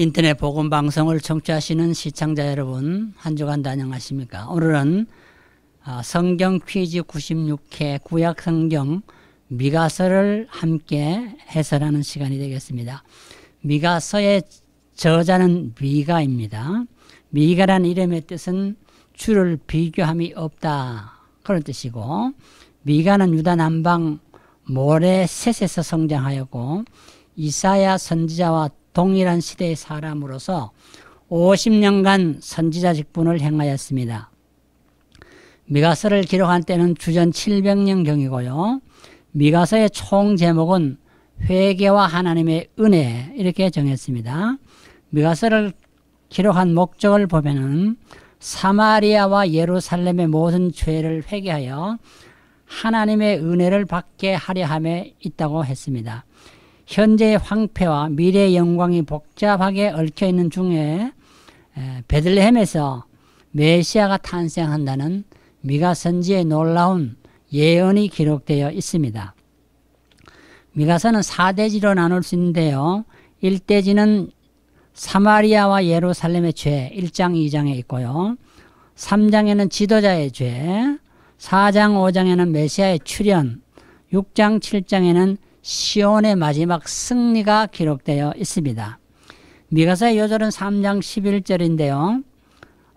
인터넷 복음 방송을 청취하시는 시청자 여러분 한 주간 안녕하십니까? 오늘은 아, 성경 퀴즈 96회 구약 성경 미가서를 함께 해설하는 시간이 되겠습니다. 미가서의 저자는 미가입니다. 미가란 이름의 뜻은 주를 비교함이 없다 그런 뜻이고 미가는 유다 남방 모레셋에서 성장하였고 이사야 선지자와 동일한 시대의 사람으로서 50년간 선지자 직분을 행하였습니다. 미가서를 기록한 때는 주전 700년경이고요. 미가서의 총 제목은 회개와 하나님의 은혜 이렇게 정했습니다. 미가서를 기록한 목적을 보면은 사마리아와 예루살렘의 모든 죄를 회개하여 하나님의 은혜를 받게 하려 함에 있다고 했습니다. 현재의 황폐와 미래의 영광이 복잡하게 얽혀 있는 중에 베들레헴에서 메시아가 탄생한다는 미가 선지의 놀라운 예언이 기록되어 있습니다. 미가서는 4대지로 나눌 수 있는데요. 1대지는 사마리아와 예루살렘의 죄 1장 2장에 있고요. 3장에는 지도자의 죄, 4장 5장에는 메시아의 출현, 6장 7장에는 시온의 마지막 승리가 기록되어 있습니다. 미가사의 요절은 3장 11절인데요.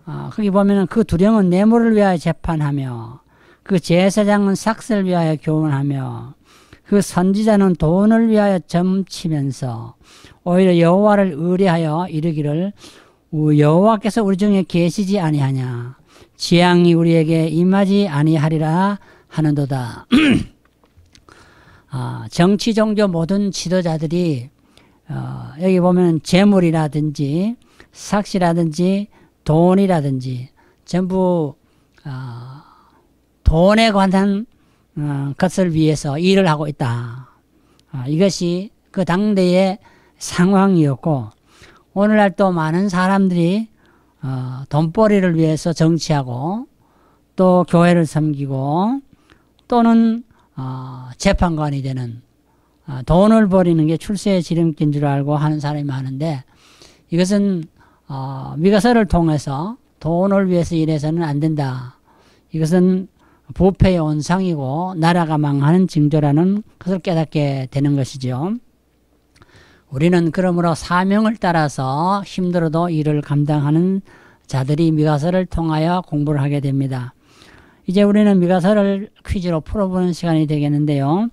어, 거기 보면은 그 두령은 뇌물을 위하여 재판하며 그 제사장은 삭스를 위하여 교훈하며 그 선지자는 돈을 위하여 점치면서 오히려 여호와를 의뢰하여 이르기를 여호와께서 우리 중에 계시지 아니하냐 지향이 우리에게 임하지 아니하리라 하는도다. 아, 정치 종교 모든 지도자들이 어, 여기 보면 재물이라든지 삭시라든지 돈이라든지 전부 어, 돈에 관한 어, 것을 위해서 일을 하고 있다. 어, 이것이 그 당대의 상황이었고 오늘날 또 많은 사람들이 어, 돈벌이를 위해서 정치하고 또 교회를 섬기고 또는 어, 재판관이 되는 어, 돈을 버리는 게 출세의 지름길인 줄 알고 하는 사람이 많은데 이것은 어, 미가서를 통해서 돈을 위해서 일해서는 안 된다. 이것은 부패의 온상이고 나라가 망하는 징조라는 것을 깨닫게 되는 것이죠. 우리는 그러므로 사명을 따라서 힘들어도 일을 감당하는 자들이 미가서를 통하여 공부를 하게 됩니다. 이제 우리는 미가서를 퀴즈로 풀어보는 시간이 되겠는데요.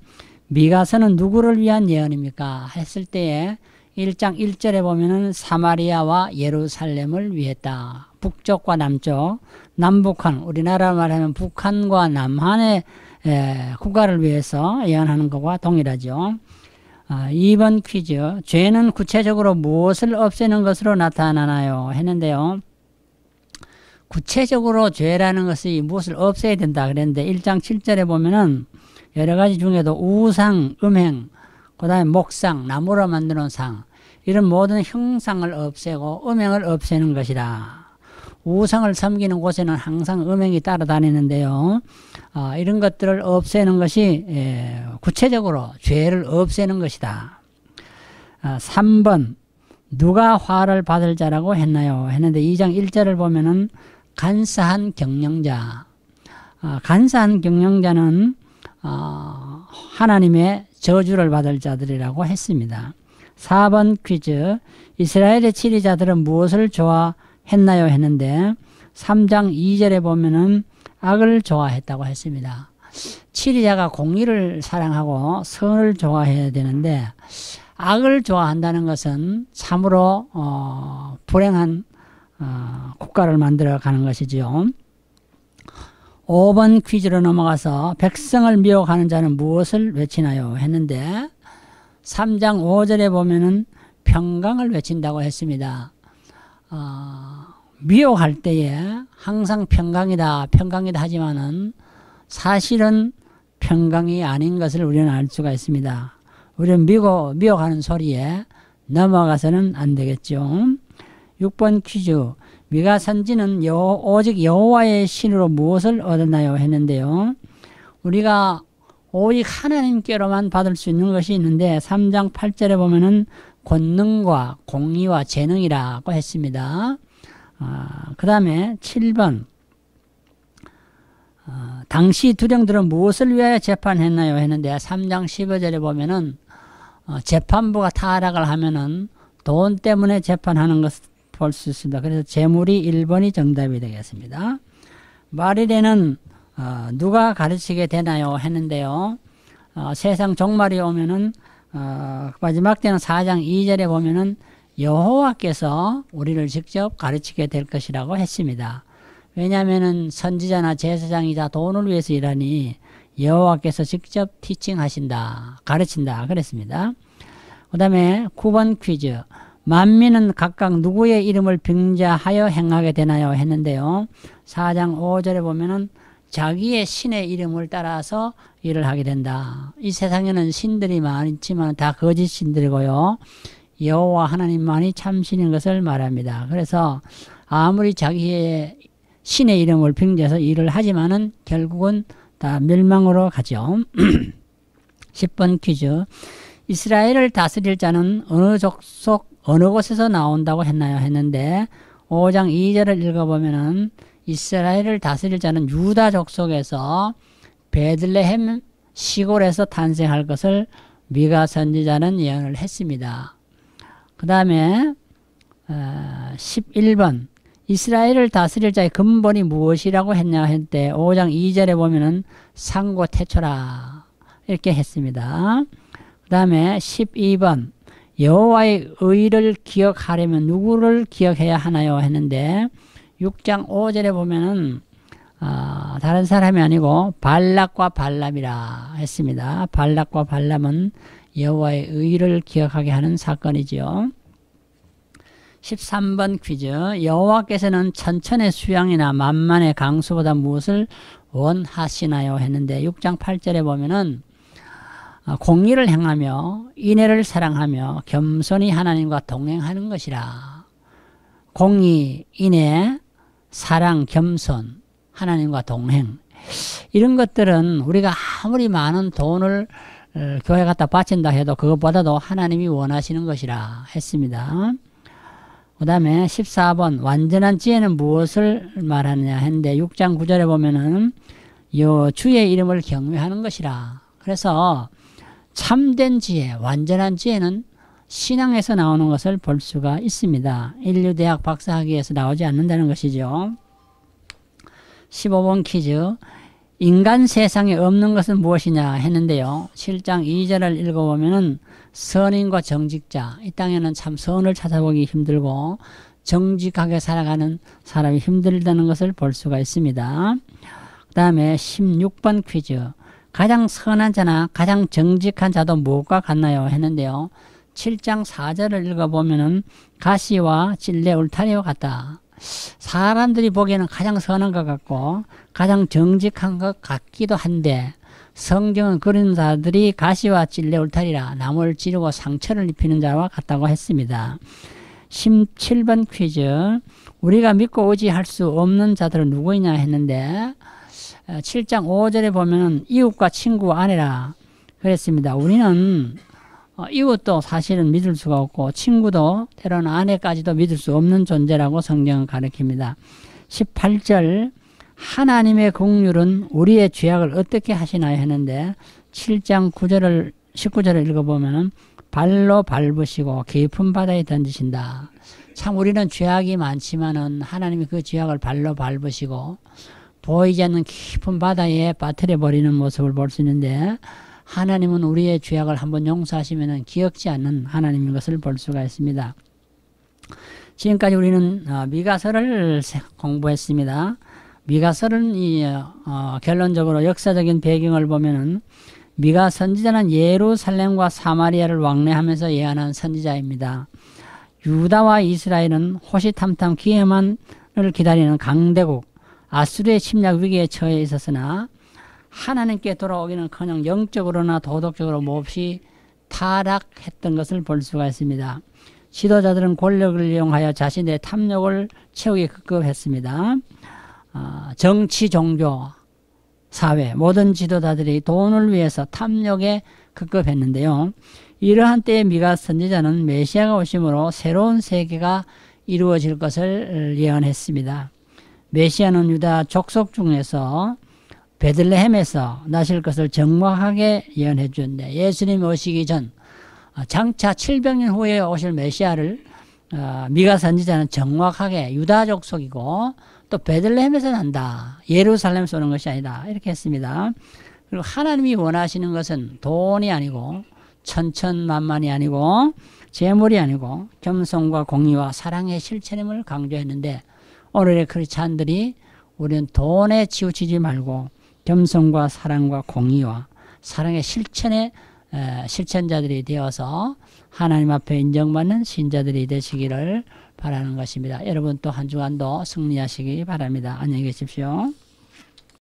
미가서는 누구를 위한 예언입니까? 했을 때에 1장 1절에 보면은 사마리아와 예루살렘을 위했다. 북쪽과 남쪽, 남북한, 우리나라 말하면 북한과 남한의 에, 국가를 위해서 예언하는 것과 동일하죠. 아, 2번 퀴즈. 죄는 구체적으로 무엇을 없애는 것으로 나타나나요? 했는데요. 구체적으로 죄라는 것이 무엇을 없애야 된다 그랬는데 1장 7절에 보면은 여러 가지 중에도 우상, 음행, 그 다음에 목상, 나무로 만드는 상 이런 모든 형상을 없애고 음행을 없애는 것이다. 우상을 섬기는 곳에는 항상 음행이 따라다니는데요. 어, 이런 것들을 없애는 것이 예, 구체적으로 죄를 없애는 것이다. 어, 3번 누가 화를 받을 자라고 했나요? 했는데 2장 1절을 보면은 간사한 경영자. 어, 간사한 경영자는 어, 하나님의 저주를 받을 자들이라고 했습니다. 4번 퀴즈. 이스라엘의 치리자들은 무엇을 좋아했나요? 했는데 3장 2절에 보면은 악을 좋아했다고 했습니다. 치리자가 공의를 사랑하고 선을 좋아해야 되는데 악을 좋아한다는 것은 참으로 어, 불행한 어, 국가를 만들어 가는 것이지요. 5번 퀴즈로 넘어가서 백성을 미혹하는 자는 무엇을 외치나요? 했는데 3장 5절에 보면은 평강을 외친다고 했습니다. 어, 미혹할 때에 항상 평강이다, 평강이다 하지만은 사실은 평강이 아닌 것을 우리는 알 수가 있습니다. 우리는 미고, 미혹하는 소리에 넘어가서는 안 되겠죠. 6번 퀴즈. 미가 선지는 여, 오직 여호와의 신으로 무엇을 얻었나요? 했는데요. 우리가 오직 하나님께로만 받을 수 있는 것이 있는데 3장 8절에 보면은 권능과 공의와 재능이라고 했습니다. 아, 그 다음에 7번 어, 당시 두령들은 무엇을 위하여 재판했나요? 했는데 3장 15절에 보면은 어, 재판부가 타락을 하면은 돈 때문에 재판하는 것을 볼 수 있습니다. 그래서 재물이 1번이 정답이 되겠습니다. 말일에는 어, 누가 가르치게 되나요? 했는데요. 어, 세상 종말이 오면은 어, 마지막 때는 4장 2절에 보면은 여호와께서 우리를 직접 가르치게 될 것이라고 했습니다. 왜냐하면은 선지자나 제사장이자 돈을 위해서 일하니 여호와께서 직접 티칭하신다, 가르친다 그랬습니다. 그 다음에 9번 퀴즈. 만민은 각각 누구의 이름을 빙자하여 행하게 되나요? 했는데요. 4장 5절에 보면은 자기의 신의 이름을 따라서 일을 하게 된다. 이 세상에는 신들이 많지만 다 거짓 신들이고요. 여호와 하나님만이 참신인 것을 말합니다. 그래서 아무리 자기의 신의 이름을 빙자해서 일을 하지만은 결국은 다 멸망으로 가죠. 10번 퀴즈. 이스라엘을 다스릴 자는 어느 족속, 어느 곳에서 나온다고 했나요? 했는데 5장 2절을 읽어보면은 이스라엘을 다스릴 자는 유다 족속에서 베들레헴 시골에서 탄생할 것을 미가 선지자는 예언을 했습니다. 그 다음에 어, 11번 이스라엘을 다스릴 자의 근본이 무엇이라고 했냐 할때 5장 2절에 보면은 상고 태초라 이렇게 했습니다. 그 다음에 12번 여호와의 의를 기억하려면 누구를 기억해야 하나요 했는데 6장 5절에 보면은 어, 다른 사람이 아니고 발락과 발람이라 했습니다. 발락과 발람은 여호와의 의를 기억하게 하는 사건이지요. 13번 퀴즈 여호와께서는 천천의 수양이나 만만의 강수보다 무엇을 원하시나요? 했는데 6장 8절에 보면은 어, 공의를 행하며 인애를 사랑하며 겸손히 하나님과 동행하는 것이라. 공의, 인애, 사랑, 겸손, 하나님과 동행. 이런 것들은 우리가 아무리 많은 돈을 어, 교회 갖다 바친다 해도 그것보다도 하나님이 원하시는 것이라 했습니다. 그 다음에 14번 완전한 지혜는 무엇을 말하느냐 했는데 6장 9절에 보면은 요 주의 이름을 경외하는 것이라. 그래서 참된 지혜, 완전한 지혜는 신앙에서 나오는 것을 볼 수가 있습니다. 인류대학 박사학위에서 나오지 않는다는 것이죠. 15번 퀴즈. 인간 세상에 없는 것은 무엇이냐 했는데요. 7장 2절을 읽어보면은 선인과 정직자. 이 땅에는 참 선을 찾아보기 힘들고 정직하게 살아가는 사람이 힘들다는 것을 볼 수가 있습니다. 그 다음에 16번 퀴즈. 가장 선한 자나 가장 정직한 자도 무엇과 같나요? 했는데요. 7장 4절을 읽어보면은 가시와 찔레 울타리와 같다. 사람들이 보기에는 가장 선한 것 같고 가장 정직한 것 같기도 한데 성경은 그런 자들이 가시와 찔레 울타리라 나무를 찌르고 상처를 입히는 자와 같다고 했습니다. 17번 퀴즈 우리가 믿고 의지할 수 없는 자들은 누구이냐 했는데 7장 5절에 보면 이웃과 친구 아내라 그랬습니다. 우리는 어, 이웃도 사실은 믿을 수가 없고 친구도 때로는 아내까지도 믿을 수 없는 존재라고 성경은 가르칩니다. 18절 하나님의 공률은 우리의 죄악을 어떻게 하시나요 했는데 7장 9절을 19절을 읽어보면 발로 밟으시고 깊은 바다에 던지신다. 참 우리는 죄악이 많지만은 하나님이 그 죄악을 발로 밟으시고 보이지 않는 깊은 바다에 빠뜨려 버리는 모습을 볼 수 있는데 하나님은 우리의 죄악을 한번 용서하시면 기억지 않는 하나님인 것을 볼 수가 있습니다. 지금까지 우리는 어, 미가서를 공부했습니다. 미가서는 이 어, 결론적으로 역사적인 배경을 보면은 미가 선지자는 예루살렘과 사마리아를 왕래하면서 예언한 선지자입니다. 유다와 이스라엘은 호시탐탐 기회만을 기다리는 강대국 아수르의 침략 위기에 처해 있었으나 하나님께 돌아오기는커녕 영적으로나 도덕적으로 몹시 타락했던 것을 볼 수가 있습니다. 지도자들은 권력을 이용하여 자신의 탐욕을 채우기 급급했습니다. 어, 정치, 종교, 사회 모든 지도자들이 돈을 위해서 탐욕에 급급했는데요. 이러한 때에 미가 선지자는 메시아가 오심으로 새로운 세계가 이루어질 것을 예언했습니다. 메시아는 유다 족속 중에서 베들레헴에서 나실 것을 정확하게 예언해 주는데 예수님 오시기 전 어, 장차 700년 후에 오실 메시아를 어, 미가 선지자는 정확하게 유다 족속이고 또 베들레헴에서 난다. 예루살렘에서 오는 것이 아니다. 이렇게 했습니다. 그리고 하나님이 원하시는 것은 돈이 아니고 천천만만이 아니고 재물이 아니고 겸손과 공의와 사랑의 실천임을 강조했는데 오늘의 크리스찬들이 우리는 돈에 치우치지 말고 겸손과 사랑과 공의와 사랑의 실천의 에, 실천자들이 되어서 하나님 앞에 인정받는 신자들이 되시기를 바라는 것입니다. 여러분 또 한 주간도 승리하시기 바랍니다. 안녕히 계십시오.